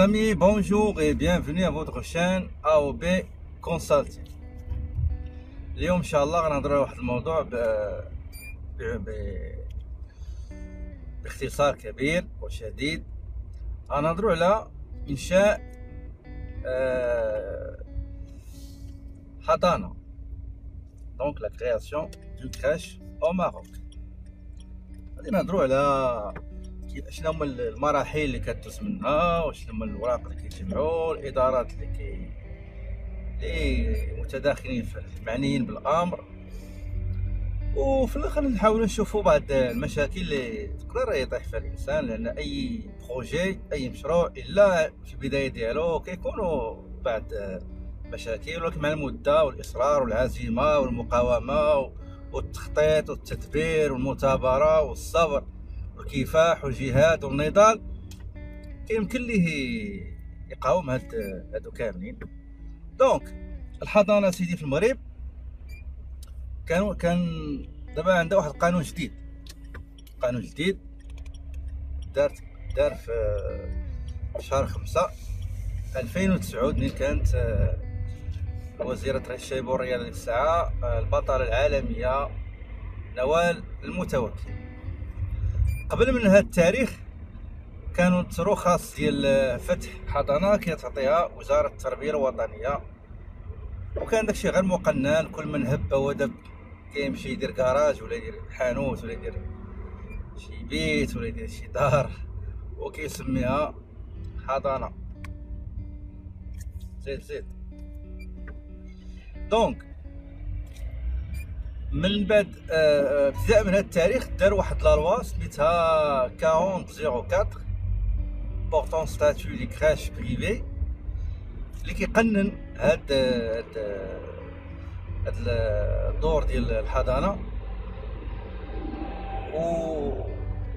Amis, bonjour et bienvenue à votre chaîne AOB Consulting. اليوم إن شاء الله غنهضروا على واحد الموضوع ب... ب... ب... باختصار كبير وشديد. غنهضروا على إنشاء آه... حضانة. Donc la création de crèche au Maroc غادي نهضروا على شنو هما المراحل اللي كدوز منها وشنو هما الوراق اللي كيتجمعوا الإدارات اللي كي اللي متداخلين في المعنيين بالأمر. وفي الآخر نحاولوا نشوفوا بعض المشاكل اللي تقدر يطيح فيها الإنسان لأن أي بروجي أي مشروع إلا في البداية ديالو كيكونوا بعض مشاكل ولكن مع المدة والإصرار والعزيمة والمقاومة والتخطيط والتدبير والمثابرة والصبر والكفاح والجهاد والنضال كيمكن ليه يقاوم هاد هادو كاملين. دونك الحضانة سيدي في المغرب كانوا كان دابا عندها واحد القانون جديد. قانون جديد دار دار في شهر خمسة ألفين وتسعود ملي كانت وزيرة الشباب والرياضة ديك الساعة البطلة العالمية نوال المتوكل. قبل من هذا التاريخ كانوا ترو خاص ديال فتح حضانة كتعطيها وزارة التربية الوطنية. وكان داكشي غير مقنن كل من هب ودب كيمشي يدير كراج ولا يدير حانوت ولا يدير شي بيت ولا يدير شي دار وكيسميها حضانة. زيد زيد. donc من بعد ابتداء من هذا التاريخ دار واحد la loi سميتها 4004 portant statut les crèches privées اللي كيقنن هاد هاد هاد الدور ديال الحضانه و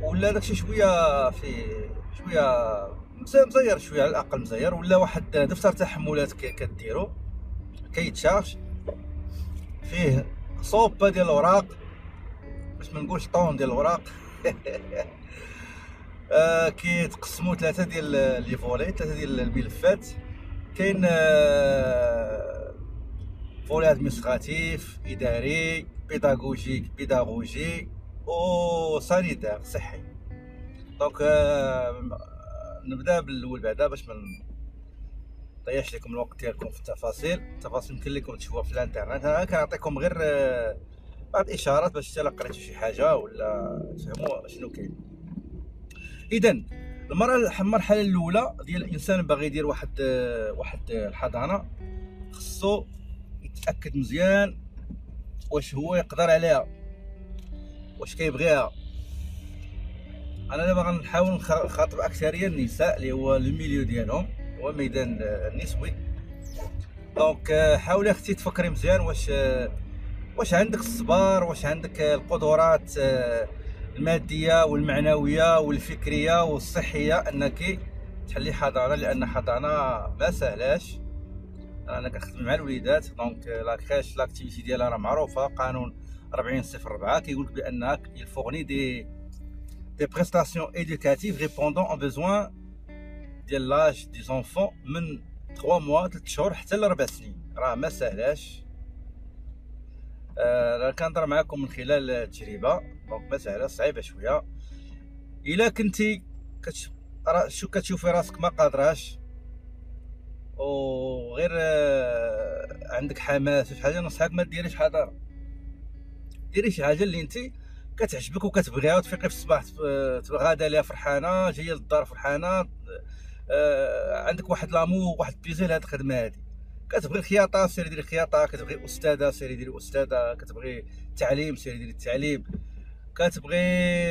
ولا داكشي شوية في شوية مزير شوية على الاقل مزير ولا واحد دفتر تحملات كديرو كيتشارج فيه صوبه ديال الاوراق باش ما نقولش tonne ديال الاوراق آه كيتقسموا ثلاثة ديال les volets ثلاثة ديال الملفات. كاين آه volet administratif إداري pédagogique بيداغوجي و sanitaire صحي. donc آه نبدأ بالأول بعدا باش ما طيحش لكم الوقت ديالكم في التفاصيل. التفاصيل يمكن لكم تشوفوها في الإنترنت. أنا كنعطيكم غير بعض الإشارات باش حتى شي حاجة ولا تفهموا شنو كاين. اذا المرحلة الأولى ديال الإنسان باغي يدير واحد واحد الحضانة خصو يتأكد مزيان واش هو يقدر عليها واش كيبغيها. أنا دابا غنحاول نخاطب أكثرية النساء اللي هو ال milieu ديالهم هو الميدان النسوي donc حاولي أختي تفكري مزيان واش واش عندك الصبر واش عندك القدرات المادية والمعنوية والفكرية والصحية أنك تحلي حضانه لأن حضانه ما سهلاش. أنا كنخدم مع الوليدات donc la crèche l'activité ديالها راه معروفة قانون 40 صفر 4 كيقول لك بانك ي fournir des des prestations éducatives répondant aux besoins ديال l'âge des enfants من 3 mois 3 شهور حتى ل 4 سنين. راه ما سهلاش. آه كنهضر معكم من خلال التجربة. دونك ما سهله صعيبة شوية. إلا كنتي. شو كتشوفي راسك ما قادراش وغير آه عندك حماس في حاجة نصحك ما ديريش حضانة ديري شي حاجة اللي انت كتعجبك وكتبغيها وتفيقي في الصباح غادا ليها فرحانة جاية للدار فرحانة آه عندك واحد l'amour واحد plaisir لهاد الخدمة هادي. كتبغي الخياطة سيري ديري خياطه كتبغي أستاذة سيري ديري أستاذة كتبغي التعليم سيري ديري التعليم. كتبغي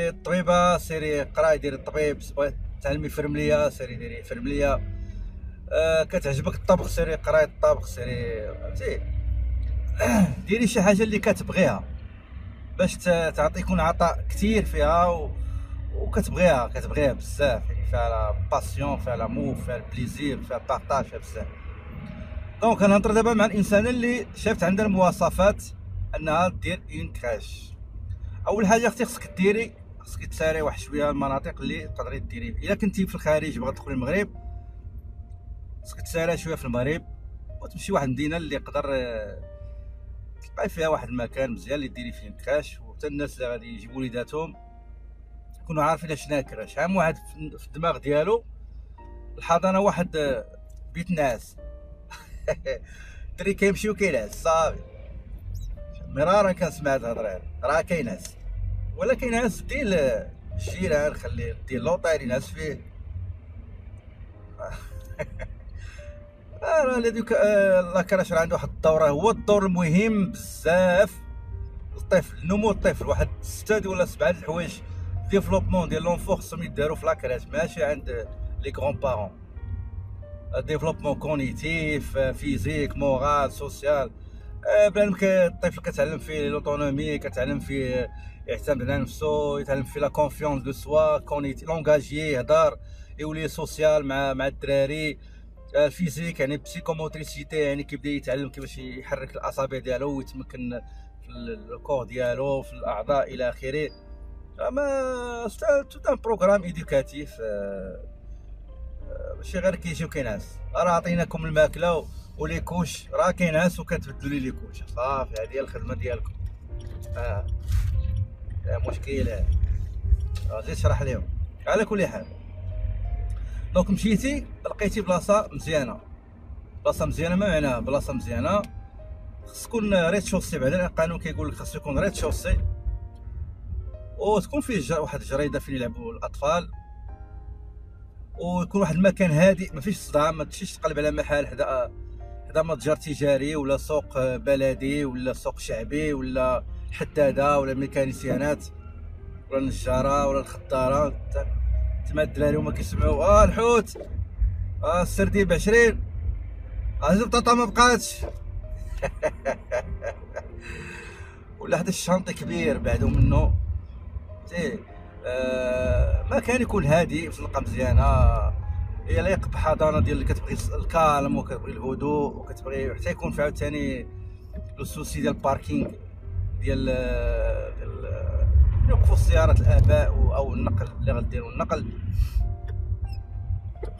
الطبيبه سيري قراي ديري الطبيب تبغي تعلمي فرملية سيري ديري فرملية. آه كتعجبك الطبخ سيري قراي الطبخ سيري فهمتي؟ ديري شي حاجة اللي كتبغيها باش تعطيكون عطاء كثير فيها و... وكتبغيها كتبغيها بزاف يعني فيها la passion فيها l'amour فيها ال plaisir فيها partage فيها بزاف donc كنهضر دابا مع الانسان اللي شافت عندها المواصفات انها دير une crèche أول حاجة أختي خصك ديري خصك تساري واحد شوية المناطق اللي تقدري ديري. إلا كنتي في الخارج بغات تدخلي المغرب خصك تساري شوية في المغرب وتمشي واحد المدينة اللي يقدر تلقاي فيها واحد المكان مزيان اللي ديري فيه crèche وحتى الناس اللي غادي يجيبوا وليداتهم يكونوا عارفين شنو crèche عام واحد في الدماغ ديالو الحضانه واحد بيت ناس. دري كيمشيو كينعس صافي. مرارا كنسمع هاد الهضره راه كينعس ولا كينعس ديال الجيران خلي ديال لوطير ينعس فيه. راه هذيك la crèche راه عنده واحد الدور هو الدور المهم بزاف. الطفل نمو الطفل. واحد ستة ولا سبعة الحوايج. développement ديال l'enfant خصهم يدارو في la crèche ماشي عند les grands-parents développement cognitif physique moral social. بانك الطفل كتعلم فيه l'autonomie كتعلم فيه يعتمد على نفسه يتعلم فيه la confiance de soi cognitif langage يهضر يولي social مع مع الدراري. ال physique يعني psychomotricité يعني كيبدا يتعلم كيفاش يحرك الأصابع ديالو ويتمكن في ال corps ديالو في الأعضاء إلى آخره. أما tout un programme éducatif ماشي غير كيجيو كينعس راه عطيناكم الماكلة و les couches راه كينعس وكتبدلوا les les couches. صافي هذه هي الخدمة ديالكم. آه. مشكل زيد شرح لهم على كل حال. donc مشيتي لقيتي بلاصة مزيانة. بلاصة مزيانة ما معناها بلاصة مزيانة. خص تكون rez-de-chaussée بعدا. القانون كيقول لك خص يكون rez-de-chaussée وتكون فيه واحد الجريده فين يلعبوا الأطفال. ويكون واحد المكان هادئ ما فيش صداع ما تمشيش تقلب على محل حدا حدا متجر تجاري ولا سوق بلدي ولا سوق شعبي ولا حداده ولا ميكانيسيانات ولا النجاره ولا الخضارة. تما الدراري هما كيسمعوا آه الحوت آه السردين ب 20 آه البطاطا ما بقاتش. ولا هذا الشانطي كبير بعدو منه تي آه ما كان يكون هادي باش تلقى مزيانة. هي لايق بحضانه ديال اللي كتبغي الكالم وكتبغي الهدوء وكتبغي حتى يكون فيها عاوتاني لو سوسي ديال الباركينغ ديال ديال يوقفوا السيارات الآباء أو النقل اللي غديروا النقل.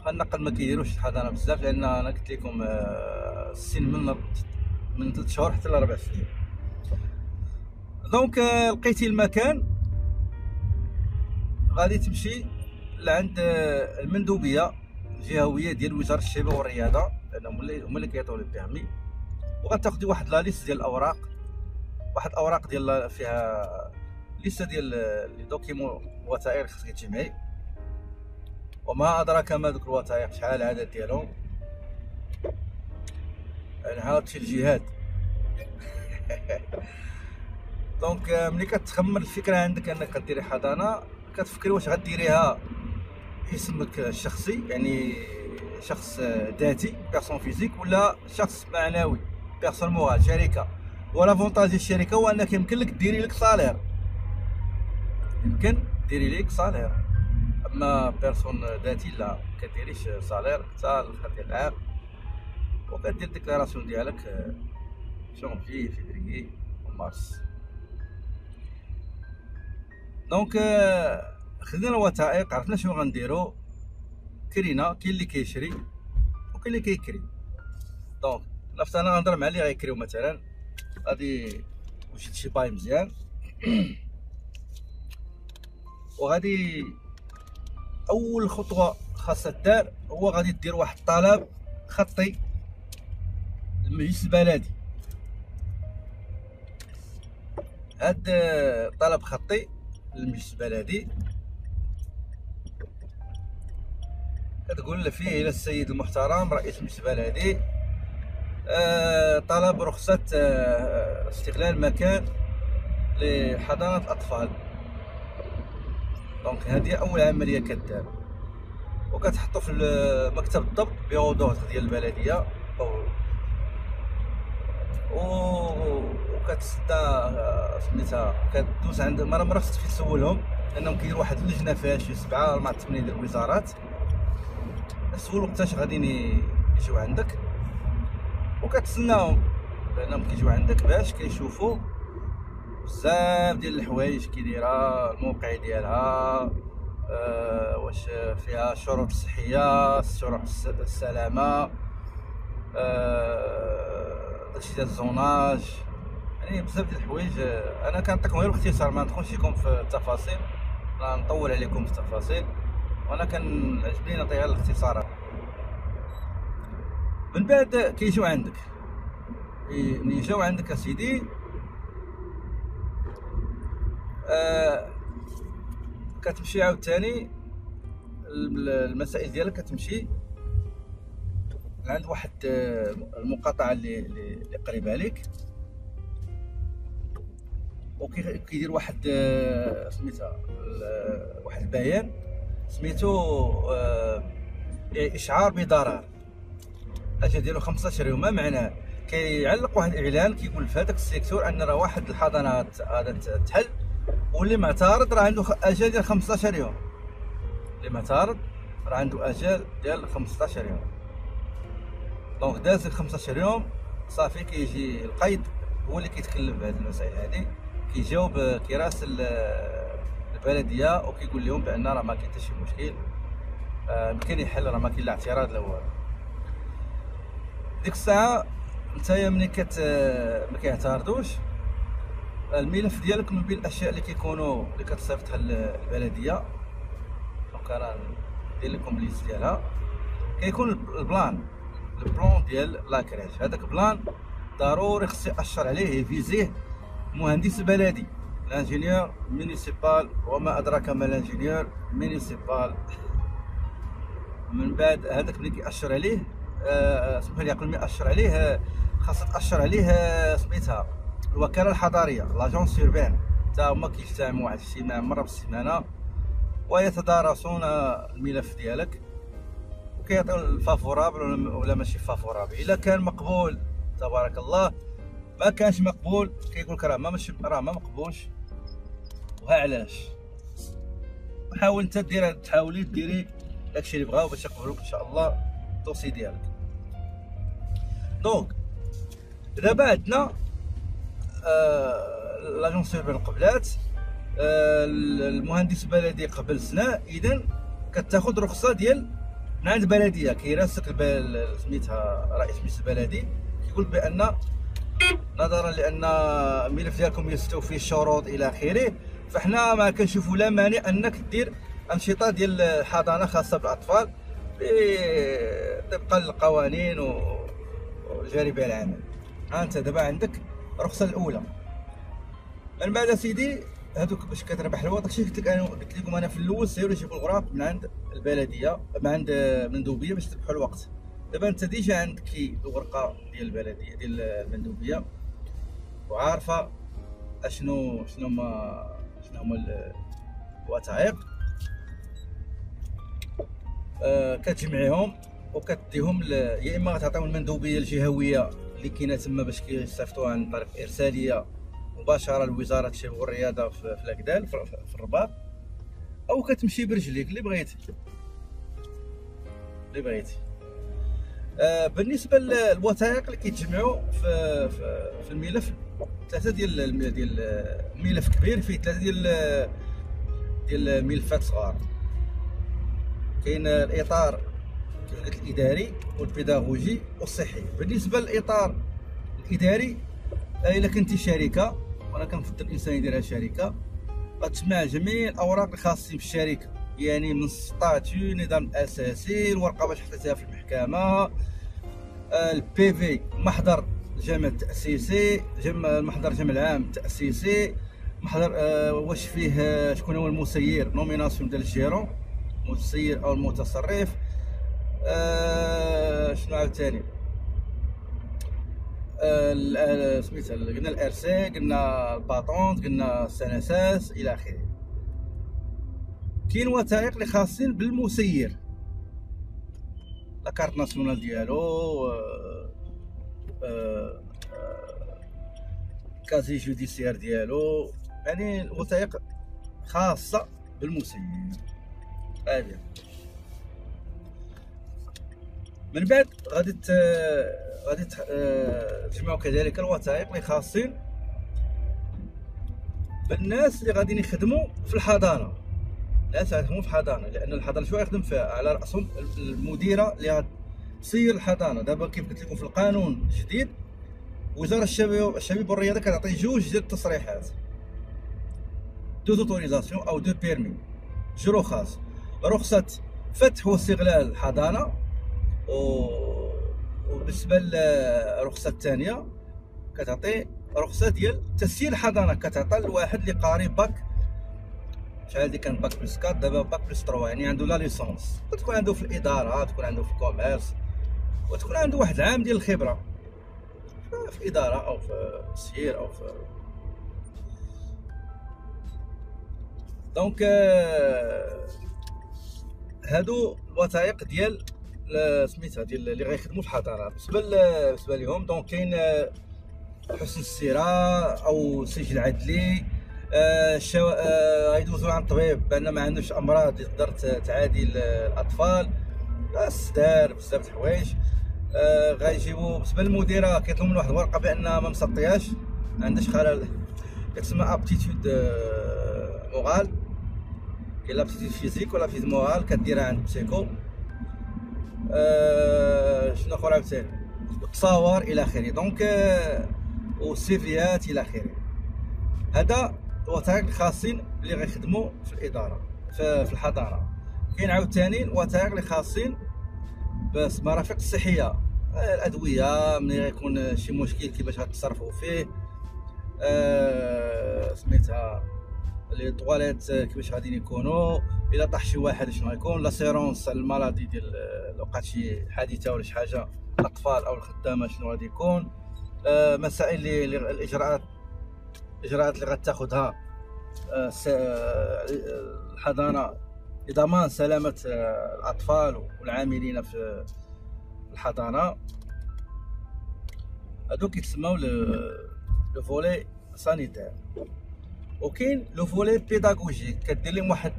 النقل ما كيديروش الحضانه بزاف لأن أنا قلت لكم آه، السن من من 3 شهور حتى ل 4 سنين. donc آه، لقيتي المكان. غادي تمشي لعند آه، المندوبية. الجهويه ديال وزارة الشباب والرياضة لانهم هما اللي كيعطيو ال permis وغتاخدي واحد la liste ديال الأوراق واحد الأوراق ديال فيها liste ديال les documents وثائق خصك تجمعي. وما أدراك ما دوك الوثائق شحال العدد ديالهم. يعني عاود شي الجهاد. donc ملي كتخمر الفكرة عندك أنك غديري حضانة كتفكري واش غديريها. اسمك الشخصي يعني شخص ذاتي personne physique ولا شخص معنوي personne morale شركة. و l'avantage ديال الشركة هو أنك يمكن لك ديري لك salaire يمكن ديري ليك salaire أما personne ذاتي لا كديريش salaire حتى الآخر ديال العام. وكدير déclaration ديالك janvier février و mars donc خدينا الوثائق عرفنا شنو غنديرو. كرينا كاين اللي كيشري وكاين اللي كيكري. donc لافت أنا غنهضر مع اللي غيكريو مثلا. غادي وجد شي bail مزيان. وغادي أول خطوة خاصها دار هو غادي دير واحد الطلب خطي للمجلس البلدي. هاد طلب خطي للمجلس البلدي. كتقول فيه إلى السيد المحترم رئيس المجلس البلدي آه طلب رخصة آه استغلال مكان لحضانة الأطفال. دونك هذه أول عملية كدار وكتحطو في مكتب الضبط بيرو ديال البلدية. وكتسدى سميتها كدوز عند مرة مرة خصك تسولهم لانهم كيديروا واحد اللجنة فيها شي سبعه مع ثمانية ديال الوزارات. تسول وقتاش غاديين يجيو عندك. وكتسناهم لأنهم كيجيو عندك باش كيشوفوا بزاف ديال الحوايج كي دايره الموقع ديالها أه واش فيها شروط صحية شروط السلامة أه ديال الزوناج. يعني بزاف ديال الحوايج أنا كنعطيكم غير باختصار ما ندخلش لكم في التفاصيل. نطول عليكم في التفاصيل. وأنا كنعجبني نعطي غير الاختصارات من بعد كيجيو عندك. ملي جاو عندك أسيدي. آه كتمشي عاوتاني. المسائل ديالك كتمشي. عند واحد آه، المقاطعة اللي اللي قريبة لك وكيدير واحد آه، سميتها واحد البيان. سميتو آه، إشعار بضرر. اجا ديالو 15 يوم ما معناه كيعلق واحد الإعلان كيقول في هذاك ال secteur أن راه واحد الحضانات غادا تحل واللي معترض راه عنده اجال ديال 15 يوم. اللي معترض راه عنده اجال ديال 15 يوم. donc داز 15 يوم صافي كيجي القايد هو اللي كيتكلم بهذه المسائل هذه كيجاوب كيراسل البلديه وكيقول لهم بأن راه ما كاين حتى شي مشكل. آه، يمكن يحل راه ما كاين لا اعتراض لا والو. ديك الساعة نتايا ملي كت ما كيعترضوش الملف ديالك من بين الأشياء اللي كيكونوا اللي كتصيفطها البلدية. donc أنا ندير لكم liste ديالها. كيكون ال plan ال plan ديال la crèche هذاك plan ضروري خصو ياشر عليه يفيزيه مهندس بلدي. ال ingénieur municipal وما أدراك ما ال ingénieur municipal من بعد هذاك ملي كياشر عليه آه، اسمح لي قبل ما ياشر عليه خاص تاشر عليه آه، سميتها الوكالة الحضارية l'agence urbaine تا هما كيجتمعوا واحد السيمانة مرة بالسيمانة ويتدارسون الملف ديالك وكيعطيو ال favorable ولا ماشي favorable. إلا كان مقبول تبارك الله. ما كانش مقبول كيقول لك راه ما مش راه ما مقبولش. وها علاش حاول انت دير تحاولي ديري داكشي اللي بغاو باش يقبلوك إن شاء الله ال dossier ديالك. donc دابا عندنا آه l'agence urbaine قبلات آه المهندس البلدي قبل سنة اذا كتاخذ رخصة ديال من عند البلديه كيراسك سميتها رئيس مجلس البلدي كيقول بأن نظرا لأن الملف ديالكم يستوفي الشروط إلى آخره. فحنا ما كنشوفوا لا مانع انك دير أنشطة ديال الحضانة خاصة بالأطفال طبقا للقوانين وجاري بها العمل. أنت دابا عندك الرخصة الأولى. من بعد سيدي هذوك باش كتربح الوقت داكشي قلت لك أنا قلت لكم أنا في الأول سيروا جيبوا الوراق من عند البلدية من عند المندوبيه باش تربحوا الوقت. دابا أنت déjà عندك الورقة ديال البلدية ديال المندوبية وعارفة اشنو شنو هما شنو هما الوثائق آه كتجمعيهم وكتديهم يا إما غتعطيهم المندوبية الجهوية اللي كاينة تما باش كيصيفطوها عن طريق إرسالية مباشرة لوزارة الشباب والرياضة في الاكدال في الرباط أو كتمشي برجليك اللي بغيتي. اللي بغيتي. آه بالنسبة للوثائق اللي كيتجمعوا في في, في الملف ثلاثة ديال ديال الملف كبير فيه ثلاثة ديال ديال الملفات صغار. كاين الإطار الإداري والبيداغوجي والصحي. بالنسبة للإطار الإداري إلا كنتي شركة وأنا كنفضل الإنسان يديرها شركه غتجمع جميع الأوراق الخاصين بالشركة يعني من statut نظام أساسي الورقة باش حطيتها في المحكمة. ال PV محضر الجامع التاسيسي جمع محضر الجامع العام التاسيسي محضر آه واش فيه آه شكون هو المسير؟ nomination ديال ال gérant المسير أو المتصرف. آه شنو عاوتاني؟ آه سميتها قلنا ال RC قلنا ال patente قلنا ال CNSS إلى آخره. كاين وثائق اللي خاصين بالمسير. la carte nationale ديالو آه، آه، casier judiciaire ديالو يعني الوثائق خاصة بالمسير. هذه من بعد غادي غادي تجمعوا كذلك الوثائق اللي خاصين بالناس اللي غاديين يخدموا في الحضانة. الناس يخدموا في الحضانه لأن الحضانة شو يخدم فيها؟ على رأسهم المديرة اللي غتسير الحضانة. دابا كيف قلت لكم في القانون الجديد وزارة الشباب الشباب والرياضة كتعطي جوج ديال التصريحات. deux autorisations ou deux permis جوج رخاص. رخصة فتح واستغلال الحضانه و وبالنسبة للرخصه الثانية كتعطي رخصة ديال تسيير الحضانه كتعطى لواحد اللي قاري باك شحال اللي كان bac plus 4 دابا bac plus 3 يعني عنده la licence. تكون عنده في الإدارة تكون عنده في ال commerce وتكون عنده واحد العام ديال الخبرة. في الاداره أو في السير أو في donc هادو الوثائق ديال سميتها ديال اللي غيخدموا في الحضانه بالنسبة بالنسبة لهم donc كاين حسن السيرة أو سجل عدلي آه شو... آه غيدوزو عند الطبيب بان ما عندوش أمراض تقدر تعادي الأطفال. السدار بزاف د الحوايج. آه غيجيبو بالنسبة للمديرة كيطلبوا من واحد الورقة بان ما مسطياش ما عندهاش خلل. كتسمى aptitude آه morale كاين l'aptitude physique ولا physique morale كديرها عند psycho آه شنو أخرى عاوتاني؟ التصاور إلى آخره. donc آه وال CV ات إلى آخره. هذا الوثائق الخاصين اللي غيخدموا في الإدارة في الحضانه كاين عاوتاني الوثائق اللي خاصين بالمرافق الصحيه الأدوية ملي غيكون شي مشكل كيفاش غتصرفوا فيه آه سميتها les toilettes كيفاش غادي يكونوا إلا طاح شي واحد شنو غيكون l'assurance maladie ديال لو وقعت شي حادثة ولا شي حاجة الأطفال أو الخدامة شنو غادي يكون آه مسائل الإجراءات الاجراءات اللي غتاخذها آه آه الحضانة. لضمان سلامه آه الأطفال والعاملين في الحضانة هادو كيتسموا le volet sanitaire. وكاين le volet pédagogique كدير لهم واحد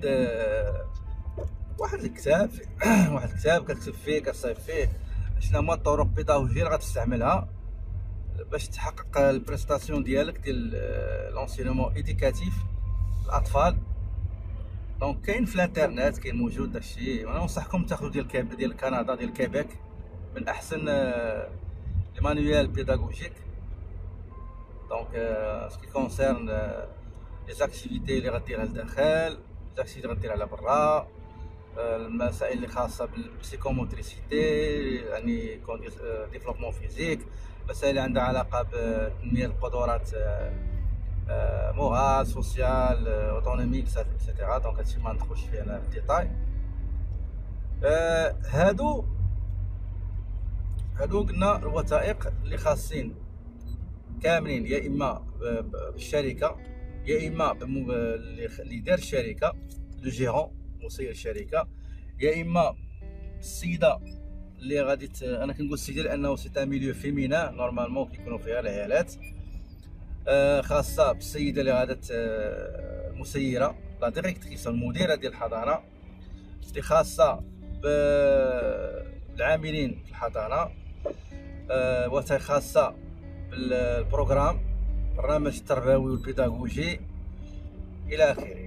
واحد الكتاب واحد الكتاب كتكتب فيه كتصايب فيه شنو هما الطرق بيداغوجية اللي غتستعملها. باش تحقق ال prestation ديالك ديال l'enseignement éducatif الاطفال donc كاين في الإنترنت كاين موجود داكشي. وأنا ننصحكم تاخذوا ديال كيب ديال كندا ديال كيبيك. من أحسن les manuels pédagogiques. donc ce qui concerne les activités اللي غديرها لداخل activités اللي غديرها برا المسائل اللي خاصة بال psychomotricité يعني développement physique مسائل عندها علاقة بتنمية القدرات morales, sociales, autonomiques, et cetera donc هادشي ما ندخلش فيه أنا في ال détail. هادو هادو قلنا الوثائق اللي خاصين كاملين يا إما بالشركة يا إما اللي دار الشركة le gérant مسير الشركة يا إما السيده اللي غادي أنا كنقول السيده لأنه c'est un milieu féminin normalement كيكونوا فيها العيالات. آه خاصة بالسيدة اللي غادا مسيره la directrice المديرة ديال الحضانة. اللي خاصة بالعاملين في الحضانة. آه وثائق خاصة ب ال programme البرنامج التربوي والبيداغوجي إلى آخره.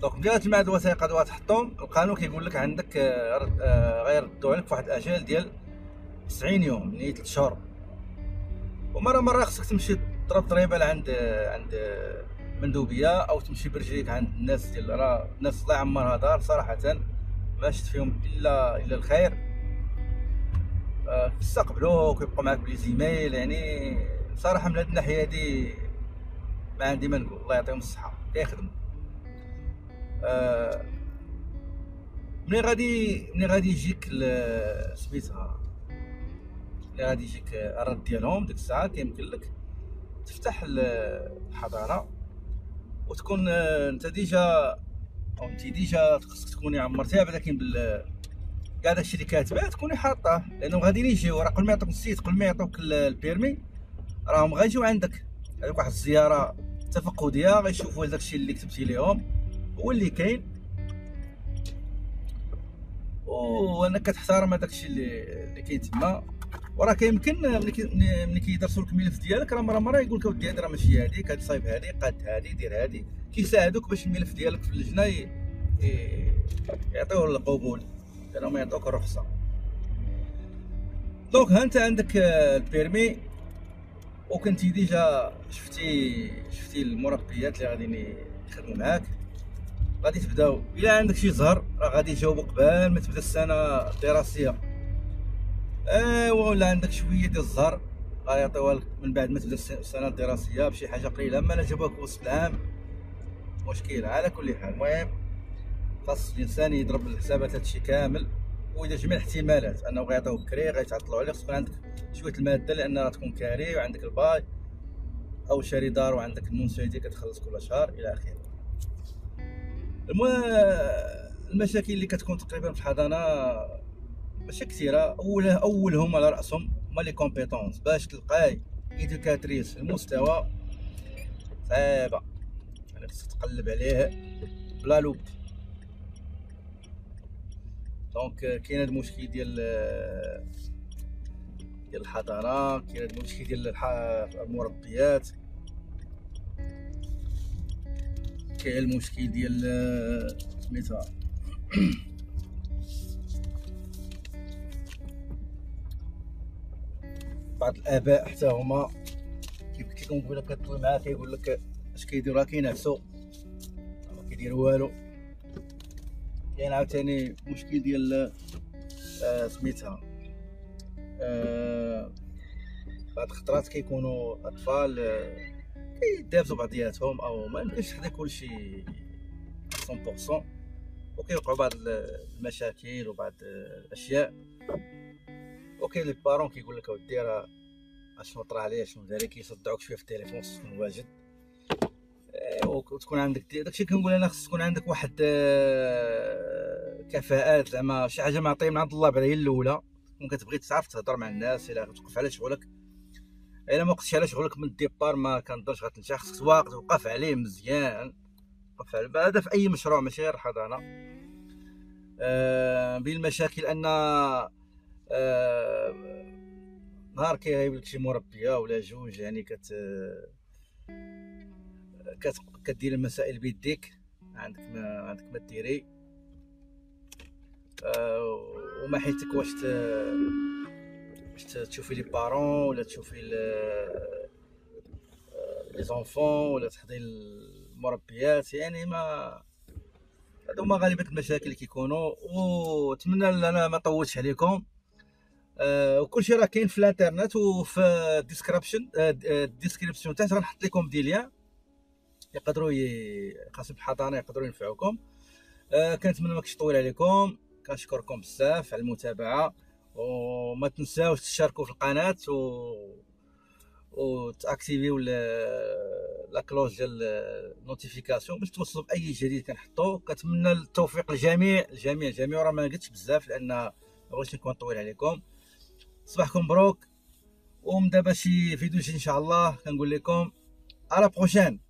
donc ملي غتجمع هاد الوثائق هادو غتحطهم القانون كيقول لك عندك آه، آه، غيردو عليك فواحد أجل ديال 90 يوم يعني 3 شهور ومرة مرة خصك تمشي تضرب ضريبه لعند عند مندوبية أو تمشي برجليك عند الناس ديال راه الناس الله يعمرها دار صراحة ما شفت فيهم إلا إلا الخير. كيستقبلوك ويبقوا معاك ب les emails يعني صراحة من هاد الناحية هادي ما عندي ما نقول الله يعطيهم الصحة كيخدموا. آه ملي غادي ملي غادي يجيك سميتها؟ ملي غادي يجيك الرد ديالهم ديك الساعة؟ كيمكن لك تفتح الحضانه وتكون آه، انت déjà أو انت déjà خصك تكوني عمرتيها ولكن بال كاع داكشي اللي كاتبه تكوني حاطاه لأنه غادي يجيو راه قبل ما يعطوك ال site قبل ما يعطوك ال permis راهم غيجيو عندك. هذيك واحد الزيارة تفقديه غيشوفوا داكشي اللي كتبتي ليهم. هو اللي كاين. وأنا كتحترم هذاك الشيء اللي اللي كاين تما. وراه كيمكن ملي كيدرسوا لك الملف ديالك راه مرة مرة يقول لك اودي هذه راه ماشي هذيك هاد صايب هذه قاد هذه دير هذه. كيساعدوك باش الملف ديالك في اللجنة يعطيوه القبول لأنهم يعطوك الرخصة. donc ها أنت عندك ال permis وكنتي déjà شفتي شفتي المربيات اللي غادي يخدموا معاك؟ غادي تبداو إلا عندك شي زهر راه غادي يجاوبوا قبل ما تبدأ السنة الدراسية. أيوا ولا عندك شوية ديال الزهر غيعطيوها لك من بعد ما تبدأ السنة الدراسية بشي حاجة قليلة. أما لا جاوبوك وسط العام مشكل على كل حال. المهم خاص الإنسان يضرب الحسابات هادشي كامل. وإذا جميع الاحتمالات أنه غيعطيوك كري غيتعطلوا عليك خصك عندك شوية المادة لأن تكون كاري وعندك ال bail أو شاري دار وعندك ال mensualité كتخلص كل شهر إلى آخره. المشاكل اللي كتكون تقريبا في الحضانه ماشي كثيرة. اولها أولهم على رأسهم هما les compétences باش تلقاي éducatrice المستوى صعيبه يعني خصك تقلب عليه بلا لوب. دونك كاين هذا المشكل ديال ديال الحضانة كاين هذا المشكل ديال المربيات. كاين المشكل ديال سميتها. بعض الآباء حتى هما كيف كيكون قبيله كطوي معاه كيقول لك اش كيديروا راه كينعسوا ما كيديروا والو. كاين عاوتاني مشكل ديال آه سميتها. آه بعض الخطرات كيكونوا أطفال آه كيدابزوا بعضياتهم أو ما يمكنش حدا كلشي 100% وكيوقعوا بعض المشاكل وبعض الأشياء. وكاين لي بارون كيقول لك أودي راه اشنو طرا عليه شنو داري؟ كيصدعوك شوية في التليفون تكون واجد. إيه، وتكون عندك داكشي كنقول أنا خص تكون عندك واحد آه، كفاءات زعما شي حاجة معطيه من عند الله بعدا هي الأولى. تكون كتبغي تعرف تهضر مع الناس إلا توقف على شغلك. الا ما وقفتش على شغلك من الديبار ما كنظنش غتنجح خصك توقف عليه مزيان. وقف عليه. هذا في أي مشروع ماشي غير الحضانة. آه بين المشاكل أن آه نهار كيغيب لك شي مربية ولا جوج يعني كت كت كدير المسائل بيديك. عندك ما عندك ما ديري. آه وما حيتك واش باش تشوفي les parents ولا تشوفي les enfants ولا تحضي المربيات يعني ما هادو هما غالبا المشاكل اللي كيكونوا. ونتمنى أنا ما طولتش عليكم. آه وكلشي راه كاين في الانترنت وفي ال description آه ال description تحت غنحط لكم des liens يقدروا خاص الحضانه يقدروا ينفعوكم. آه كنتمنى ما كنتش طويل عليكم. كنشكركم بزاف على المتابعة. وما تنساوش تشاركوا في القناة و وت activer يو la cloche ديال ال notification باش توصلوا بأي جديد كنحطو كنتمنى التوفيق للجميع الجميع الجميع وراه ما قلتش بزاف لأن ما بغيتش نكون طويل عليكم. صباحكم مبروك. ومن دابا شي فيديو إن شاء الله كنقول لكم على بروشين